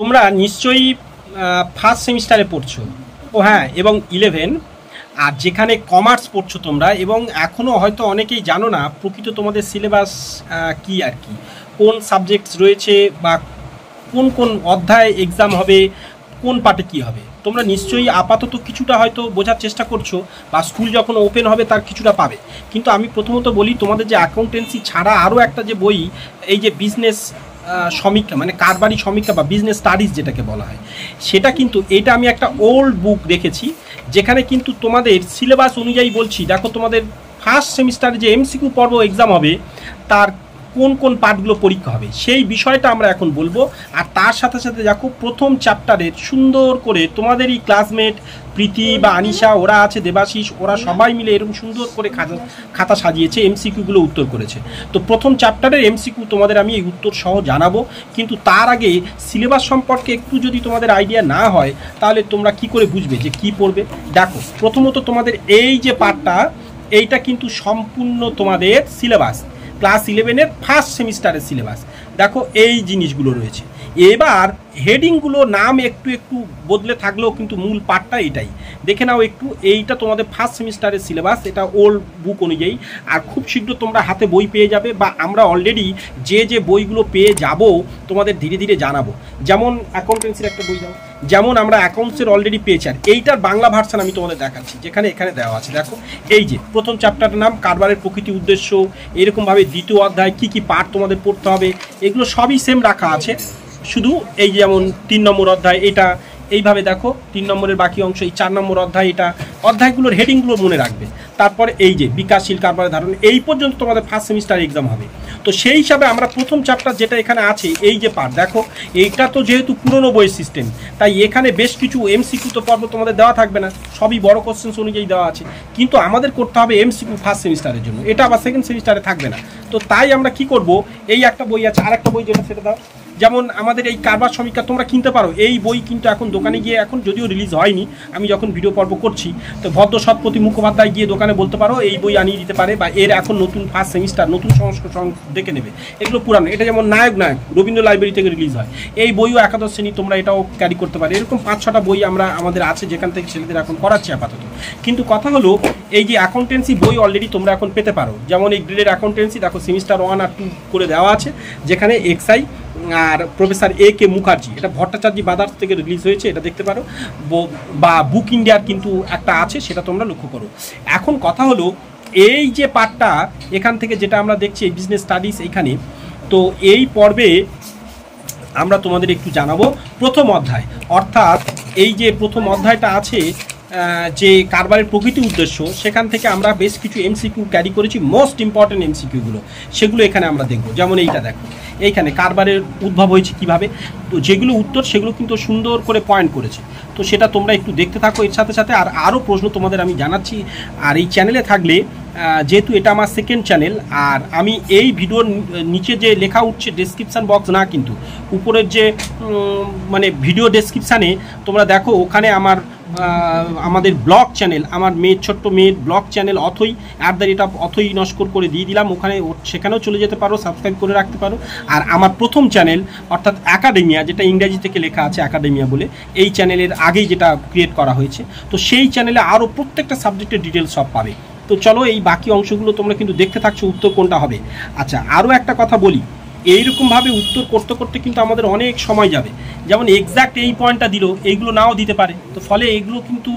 তোমরা নিশ্চয়ই ফার্স্ট সেমিস্টারে পড়ছো। ও হ্যাঁ এবং ইলেভেন আর যেখানে কমার্স পড়ছো তোমরা, এবং এখনও হয়তো অনেকেই জানো না, প্রকৃত তোমাদের সিলেবাস কি আর কি? কোন সাবজেক্টস রয়েছে বা কোন কোন অধ্যায় এক্সাম হবে, কোন পার্টে কি হবে? তোমরা নিশ্চয়ই আপাতত কিছুটা হয়তো বোঝার চেষ্টা করছ, বা স্কুল যখন ওপেন হবে তার কিছুটা পাবে। কিন্তু আমি প্রথমত বলি, তোমাদের যে অ্যাকাউন্টেন্সি ছাড়া আরও একটা যে বই, এই যে বিজনেস সমীক্ষা মানে কারবারি সমীক্ষা বা বিজনেস স্টাডিজ যেটাকে বলা হয়, সেটা কিন্তু, এটা আমি একটা ওল্ড বুক দেখেছি, যেখানে কিন্তু তোমাদের সিলেবাস অনুযায়ী বলছি, দেখো তোমাদের ফার্স্ট সেমিস্টারে যে এমসিকিউ পর্ব এক্সাম হবে, তার কোন কোন পার্টগুলো পরীক্ষা হবে, সেই বিষয়টা আমরা এখন বলব। আর তার সাথে সাথে দেখো, প্রথম চ্যাপ্টারের সুন্দর করে তোমাদেরই ক্লাসমেট প্রীতি বা আনিশা, ওরা আছে, দেবাশিস, ওরা সবাই মিলে এরকম সুন্দর করে খাতা খাতা সাজিয়েছে এমসিকিউগুলো উত্তর করেছে। তো প্রথম চ্যাপ্টারের এমসিকিউ তোমাদের আমি এই উত্তর সহ জানাব। কিন্তু তার আগে সিলেবাস সম্পর্কে একটু যদি তোমাদের আইডিয়া না হয়, তাহলে তোমরা কি করে বুঝবে যে কি পড়বে? দেখো, প্রথমত তোমাদের এই যে পার্টটা এইটা কিন্তু সম্পূর্ণ তোমাদের সিলেবাস ক্লাস ইলেভেনের ফার্স্ট সেমিস্টারের সিলেবাস দেখো এই জিনিসগুলো রয়েছে। এবার হেডিংগুলো নাম একটু একটু বদলে থাকলেও কিন্তু মূল পার্টটা এটাই। দেখে নাও একটু, এইটা তোমাদের ফার্স্ট সেমিস্টারের সিলেবাস এটা ওল্ড বুক অনুযায়ী। আর খুব শীঘ্র তোমরা হাতে বই পেয়ে যাবে বা আমরা অলরেডি যে যে বইগুলো পেয়ে যাব তোমাদের ধীরে ধীরে জানাব। যেমন অ্যাকাউন্টেন্সির একটা বই যাও যেমন আমরা অ্যাকাউন্টসের অলরেডি পেয়েছি। আর এইটার বাংলা ভার্সান আমি তোমাদের দেখাচ্ছি, যেখানে এখানে দেওয়া আছে। দেখো, এই যে প্রথম চ্যাপ্টারটার নাম, কারবারের প্রকৃতি উদ্দেশ্য, এরকমভাবে দ্বিতীয় অধ্যায়, কী কী পার্ট তোমাদের পড়তে হবে, এগুলো সবই সেম রাখা আছে। শুধু এই যেমন তিন নম্বর অধ্যায়, এটা এইভাবে দেখো, তিন নম্বরের বাকি অংশ, এই চার নম্বর অধ্যায় এটা অধ্যায়গুলোর হেডিংগুলো মনে রাখবে। তারপরে এই যে বিকাশশীল কারবারের ধারণ, এই পর্যন্ত তোমাদের ফার্স্ট সেমিস্টার এক্সাম হবে। তো সেই হিসাবে আমরা প্রথম চ্যাপ্টার যেটা এখানে আছে, এই যে পার্ট দেখো, এইটা তো যেহেতু পুরনো বইয়ের সিস্টেম তাই এখানে বেশ কিছু এমসিকিউ তো পর্ব তোমাদের দেওয়া থাকবে না, সবই বড় কোশ্চেন্স অনুযায়ী দেওয়া আছে। কিন্তু আমাদের করতে হবে এমসিকিউ ফার্স্ট সেমিস্টারের জন্য, এটা আবার সেকেন্ড সেমিস্টারে থাকবে না। তো তাই আমরা কি করব, এই একটা বই আছে আর একটা বই যেটা সেটা দাও। যেমন আমাদের এই কারবার সমীক্ষা তোমরা কিনতে পারো। এই বই কিন্তু এখন দোকানে গিয়ে এখন যদিও রিলিজ হয়নি, আমি যখন ভিডিও পর্ব করছি, তো ভদ্র সৎপতি মুখোপাধ্যায় গিয়ে দোকানে বলতে পারো, এই বই আনিয়ে দিতে পারে বা এর এখন নতুন ফার্স্ট সেমিস্টার নতুন সংস্করণ দেখে নেবে। এগুলো পুরানো, এটা যেমন নায়ক নায়ক, রবীন্দ্র লাইব্রেরি থেকে রিলিজ হয়। এই বইও একাদশ শ্রেণি তোমরা এটাও ক্যারি করতে পারে। এরকম পাঁচ ছটা বই আমরা আমাদের আছে, যেখান থেকে ছেলেদের এখন করাচ্ছি আপাতত। কিন্তু কথা হলো, এই যে অ্যাকাউন্টেন্সি বই অলরেডি তোমরা এখন পেতে পারো। যেমন এই গ্রেডের অ্যাকাউন্টেন্সি দেখো সেমিস্টার ওয়ান আর টু করে দেওয়া আছে, যেখানে এক্সআই আর প্রফেসর এ কে মুখার্জি, এটা ভট্টাচার্য বাদার্স থেকে রিলিজ হয়েছে, এটা দেখতে পারো। বা বুক ইন্ডিয়ার কিন্তু একটা আছে, সেটা তোমরা লক্ষ্য করো। এখন কথা হলো, এই যে পার্টটা এখান থেকে যেটা আমরা দেখছি বিজনেস স্টাডিজ এইখানে তো এই পর্বে আমরা তোমাদের একটু জানাব প্রথম অধ্যায়। অর্থাৎ এই যে প্রথম অধ্যায়টা আছে যে কারবারের প্রকৃতি উদ্দেশ্য, সেখান থেকে আমরা বেশ কিছু এমসিকিউ ক্যারি করেছি মোস্ট ইম্পর্টেন্ট এমসিকিউগুলো সেগুলো এখানে আমরা দেখব। যেমন এইটা দেখো। এইখানে কারবারের উদ্ভব হয়েছে কীভাবে? তো যেগুলো উত্তর, সেগুলো কিন্তু সুন্দর করে পয়েন্ট করেছে। তো সেটা তোমরা একটু দেখতে থাকো এর সাথে সাথে। আর আরও প্রশ্ন তোমাদের আমি জানাচ্ছি। আর এই চ্যানেলে থাকলে যেহেতু এটা আমার সেকেন্ড চ্যানেল আর আমি এই ভিডিওর নিচে যে লেখা উঠছে ডেসক্রিপশান বক্স না কিন্তু, উপরের যে মানে ভিডিও ডেসক্রিপশানে তোমরা দেখো, ওখানে আমার আমাদের ব্লগ চ্যানেল, আমার মেয়ের ছোট্ট মেয়ের blog channel Athoi at the rate of Athoi Naskar করে দিয়ে দিলাম। ওখানে সেখানেও চলে যেতে পারো সাবস্ক্রাইব করে রাখতে পারো। আর আমার প্রথম চ্যানেল অর্থাৎ অ্যাকাডেমিয়া যেটা ইংরাজি থেকে লেখা আছে অ্যাকাডেমিয়া বলে, এই চ্যানেলের আগেই যেটা ক্রিয়েট করা হয়েছে। তো সেই চ্যানেলে আরও প্রত্যেকটা সাবজেক্টের ডিটেলস সব পাবে। তো চলো এই বাকি অংশগুলো তোমরা কিন্তু দেখতে থাকছো, উত্তর কোনটা হবে? আচ্ছা আরও একটা কথা বলি। এইরকমভাবে উত্তর করতে করতে কিন্তু আমাদের অনেক সময় যাবে। যেমন এক্স্যাক্ট এই পয়েন্টটা দিল, এইগুলো নাও দিতে পারে। তো ফলে এগুলো কিন্তু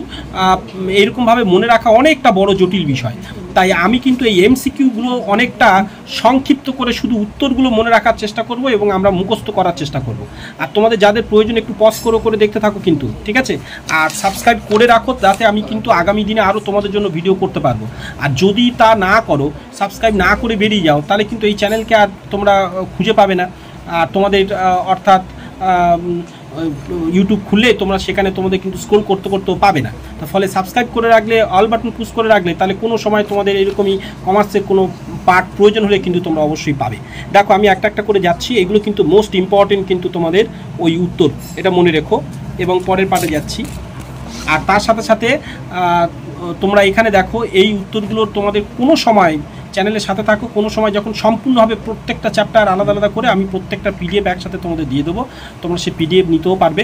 এরকমভাবে মনে রাখা অনেকটা বড় জটিল বিষয়। তাই আমি কিন্তু এই এমসিকিউগুলো অনেকটা সংক্ষিপ্ত করে শুধু উত্তরগুলো মনে রাখার চেষ্টা করব এবং আমরা মুখস্থ করার চেষ্টা করব। আর তোমাদের যাদের প্রয়োজন একটু পজ করে করে দেখতে থাকো কিন্তু, ঠিক আছে? আর সাবস্ক্রাইব করে রাখো, যাতে আমি কিন্তু আগামী দিনে আরও তোমাদের জন্য ভিডিও করতে পারব। আর যদি তা না করো সাবস্ক্রাইব না করে বেরিয়ে যাও, তাহলে কিন্তু এই চ্যানেলকে আর তোমরা খুঁজে পাবে না। আর তোমাদের অর্থাৎ ইউটিউব খুললে তোমরা সেখানে তোমাদের কিন্তু স্ক্রোল করতে করতেও পাবে না। তো ফলে সাবস্ক্রাইব করে রাখলে অল বাটন পুশ করে রাখলে তাহলে কোনো সময় তোমাদের এরকমই কমার্সের কোনো পার্ট প্রয়োজন হলে কিন্তু তোমরা অবশ্যই পাবে। দেখো, আমি একটা একটা করে যাচ্ছি, এগুলো কিন্তু মোস্ট ইম্পর্টেন্ট কিন্তু তোমাদের ওই উত্তর, এটা মনে রেখো। এবং পরের পার্টে যাচ্ছি। আর তার সাথে সাথে তোমরা এখানে দেখো, এই উত্তরগুলোর তোমাদের কোনো সময় চ্যানেলের সাথে থাকো। কোনো সময় যখন সম্পূর্ণভাবে প্রত্যেকটা চ্যাপ্টার আলাদা আলাদা করে আমি প্রত্যেকটা পিডিএফ একসাথে তোমাদের দিয়ে দেবো। তোমরা সে পিডিএফ নিতেও পারবে।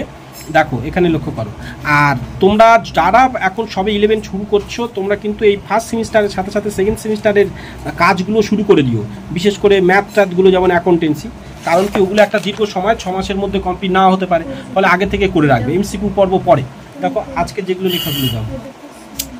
দেখো, এখানে লক্ষ্য করো। আর তোমরা যারা এখন সবে ইলেভেন শুরু করছ, তোমরা কিন্তু এই ফার্স্ট সেমিস্টারের সাথে সাথে সেকেন্ড সেমিস্টারের কাজগুলো শুরু করে দিও। বিশেষ করে ম্যাথ ট্যাথগুলো যেমন অ্যাকাউন্টেন্সি কারণ কি, ওগুলো একটা দীর্ঘ সময়, ছ মাসের মধ্যে কমপ্লিট না হতে পারে। ফলে আগে থেকে করে রাখবে। এমসিকিউ পর্ব পরে। দেখো, আজকে যেগুলো লেখাগুলো দাও।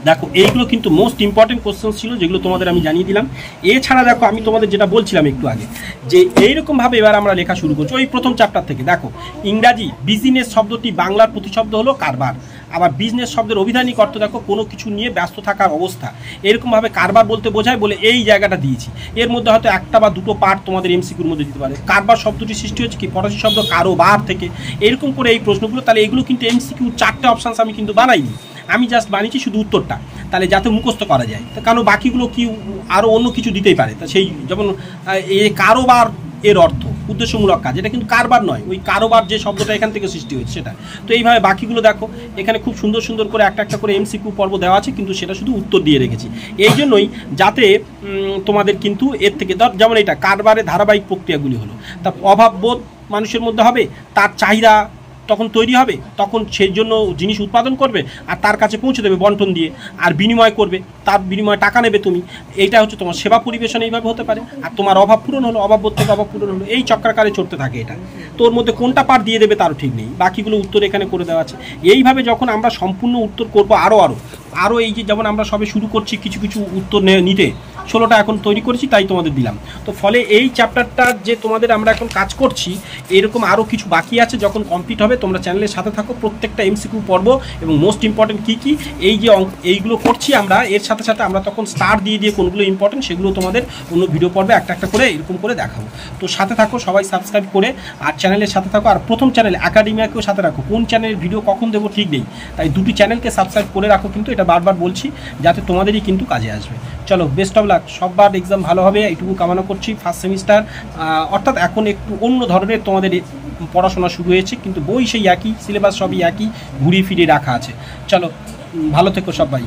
দেখো, এইগুলো কিন্তু মোস্ট ইম্পর্টেন্ট কোশ্চেন ছিল, যেগুলো তোমাদের আমি জানিয়ে দিলাম। এছাড়া দেখো, আমি তোমাদের যেটা বলছিলাম একটু আগে, যে এইরকমভাবে এবার আমরা লেখা শুরু করছি, ওই প্রথম চ্যাপ্টার থেকে। দেখো, ইংরাজি বিজনেস শব্দটি বাংলার প্রতিশব্দ হলো কারবার। আবার বিজনেস শব্দের অভিধানিক অর্থ দেখো, কোনো কিছু নিয়ে ব্যস্ত থাকার অবস্থা। এরকমভাবে কারবার বলতে বোঝায় বলে এই জায়গাটা দিয়েছি। এর মধ্যে হয়তো একটা বা দুটো পার্ট তোমাদের এমসিকিউর মধ্যে দিতে পারে। কারবার শব্দটি সৃষ্টি হচ্ছে কি? ফরাসি শব্দ কারোবার থেকে। এরকম করে এই প্রশ্নগুলো, তাহলে এগুলো কিন্তু এমসিকিউ চারটে অপশানস আমি কিন্তু বানাইনি। আমি জাস্ট বানিয়েছি শুধু উত্তরটা। তাহলে যাতে মুখস্থ করা যায়। তা কারণ বাকিগুলো কি আরও অন্য কিছু দিতেই পারে। তা সেই যেমন এ কারোবার এর অর্থ, উদ্দেশ্যমূলক কাজ, এটা কিন্তু কারবার নয়। ওই কারোবার যে শব্দটা এখান থেকে সৃষ্টি হয়েছে সেটা। তো এইভাবে বাকিগুলো দেখো, এখানে খুব সুন্দর সুন্দর করে একটা একটা করে এমসিকিউ পর্ব দেওয়া আছে, কিন্তু সেটা শুধু উত্তর দিয়ে রেখেছি। এই জন্যই যাতে তোমাদের কিন্তু এর থেকে, ধর যেমন এটা কারবারে ধারাবাহিক প্রক্রিয়াগুলি হলো। তা অভাববোধ মানুষের মধ্যে হবে, তার চাহিদা তখন তৈরি হবে, তখন সেই জন্য জিনিস উৎপাদন করবে আর তার কাছে পৌঁছে দেবে বন্টন দিয়ে আর বিনিময় করবে, তার বিনিময়ে টাকা নেবে তুমি। এইটা হচ্ছে তোমার সেবা পরিবেশন এইভাবে হতে পারে। আর তোমার অভাব পূরণ হলো, অভাব বোধ থেকে অভাব পূরণ হলো, এই চক্রাকারে চড়তে থাকে এটা। তোর মধ্যে কোনটা পার দিয়ে দেবে তারও ঠিক নেই। বাকিগুলো উত্তর এখানে করে দেওয়া আছে। এইভাবে যখন আমরা সম্পূর্ণ উত্তর করব আরও আরও আরও এই যে যেমন আমরা সবে শুরু করছি কিছু কিছু উত্তর নিতে ষোলোটা এখন তৈরি করেছি, তাই তোমাদের দিলাম। তো ফলে এই চ্যাপ্টারটা যে তোমাদের আমরা এখন কাজ করছি, এরকম আরও কিছু বাকি আছে যখন কমপ্লিট হবে, তোমরা চ্যানেলের সাথে থাকো, প্রত্যেকটা এমসিকিউ পর্ব এবং মোস্ট ইম্পর্টেন্ট কী কী, এই যে এইগুলো করছি আমরা, এর সাথে সাথে আমরা তখন স্টার দিয়ে দিয়ে কোনগুলো ইম্পর্টেন্ট সেগুলো তোমাদের অন্য ভিডিও পর্বে একটা একটা করে এরকম করে দেখাবো। তো সাথে থাকো, সবাই সাবস্ক্রাইব করে, আর চ্যানেলের সাথে থাকো, আর প্রথম চ্যানেল একাডেমিয়াকেও সাথে রাখো। কোন চ্যানেলের ভিডিও কখন দেবো ঠিক নেই, তাই দুটি চ্যানেলকে সাবস্ক্রাইব করে রাখো কিন্তু, এটা বারবার বলছি, যাতে তোমাদেরই কিন্তু কাজে আসবে। চলো বেস্ট অফ সববার এক্সাম ভালো হবে, এইটুকু কামনা করছি ফার্স্ট সেমিস্টার অর্থাৎ এখন একটু অন্য ধরনের তোমাদের পড়াশোনা শুরু হয়েছে, কিন্তু বই সেই একই সিলেবাস সবই একই, ঘুরিয়ে ফিরিয়ে রাখা আছে। চলো ভালো থেকো সবাই।